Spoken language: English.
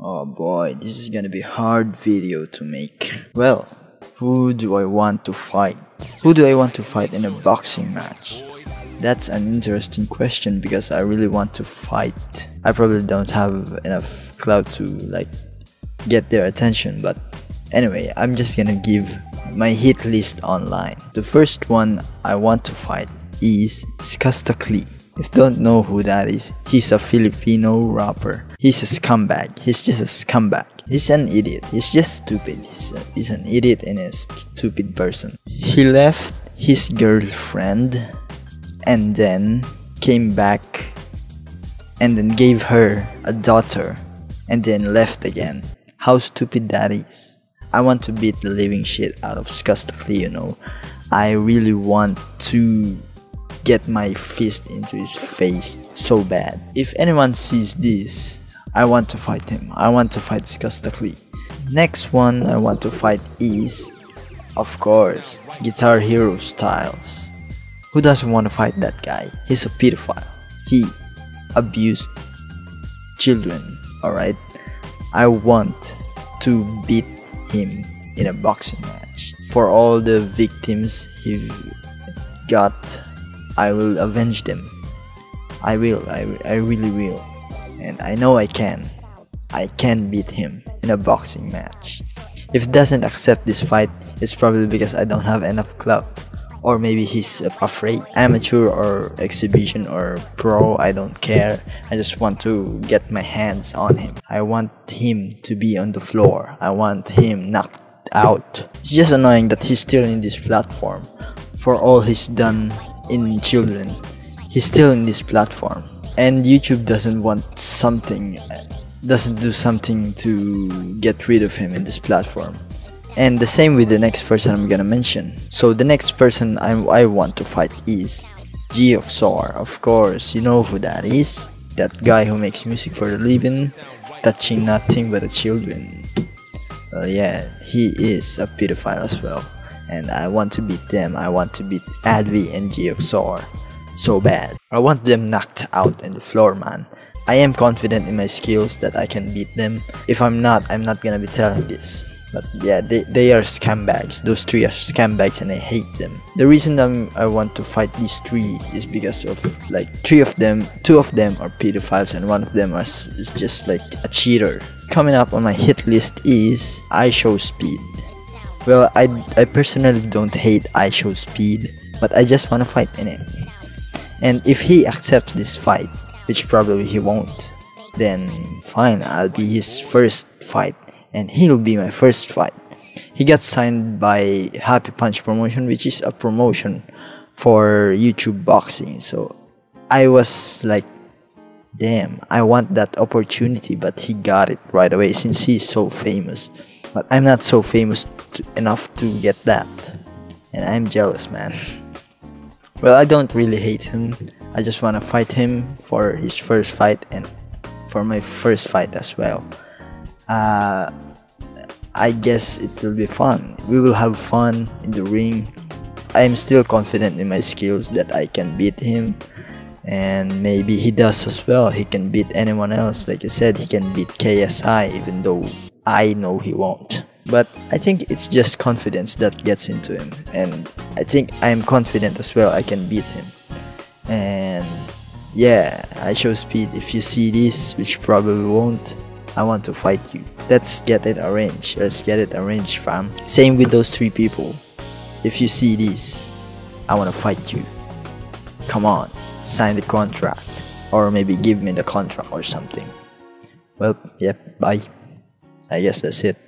Oh boy, this is gonna be hard video to make. Well, who do I want to fight? Who do I want to fight in a boxing match? That's an interesting question because I really want to fight. I probably don't have enough clout to like get their attention, but anyway, I'm just gonna give my hit list online. The first one I want to fight is Skusta Clee. If you don't know who that is, he's a Filipino rapper. He's a scumbag. He's just a scumbag. He's an idiot. He's just stupid. He's, a, he's an idiot and a stupid person. He left his girlfriend and then came back and then gave her a daughter and then left again. How stupid that is. I want to beat the living shit out of Skusta Clee, you know. I really want to get my fist into his face so bad. If anyone sees this, I want to fight him. I want to fight Skusta Clee. Next one I want to fight is, of course, Guitar Hero Styles. Who doesn't want to fight that guy? He's a pedophile. He abused children, alright? I want to beat him in a boxing match. For all the victims he got I will avenge them. I will, I, I really will. And I know I can. I can beat him in a boxing match. If he doesn't accept this fight, it's probably because I don't have enough clout. Or maybe he's afraid. Amateur or exhibition or pro, I don't care. I just want to get my hands on him. I want him to be on the floor. I want him knocked out. It's just annoying that he's still in this platform. For all he's done in children. He's still in this platform, and YouTube doesn't want something, doesn't do something to get rid of him in this platform. And the same with the next person I'm gonna mention. So the next person I, I want to fight is Geoxor, of course, you know who that is. That guy who makes music for a living, touching nothing but the children. Well, yeah, he is a pedophile as well and I want to beat them. I want to beat Advi and Geoxor so bad. I want them knocked out in the floor, man. I am confident in my skills that I can beat them. If I'm not, I'm not gonna be telling this. But yeah, they, they are scumbags. Those three are scumbags and I hate them. The reason I'm, I want to fight these three is because of like three of them, two of them are pedophiles and one of them is, is just like a cheater. Coming up on my hit list is IShowSpeed. Well, I, I personally don't hate IShowSpeed, but I just want to fight in it. And if he accepts this fight, which probably he won't, then fine, I'll be his first fight, and he'll be my first fight. He got signed by Happy Punch Promotion, which is a promotion for YouTube boxing. So I was like, damn, I want that opportunity, but he got it right away since he's so famous. But I'm not so famous to, enough to get that. And I'm jealous, man. well, I don't really hate him. I just want to fight him for his first fight and for my first fight as well. Uh, I guess it will be fun. We will have fun in the ring. I am still confident in my skills that I can beat him and maybe he does as well. He can beat anyone else. Like I said, he can beat KSI even though I know he won't. But I think it's just confidence that gets into him, and I think I'm confident as well I can beat him. And yeah, IShowSpeed. If you see this, which probably won't, I want to fight you. Let's get it arranged. Let's get it arranged, fam. Same with those three people. If you see this, I want to fight you. Come on, sign the contract. Or maybe give me the contract or something. Well, yep, bye. I guess that's it.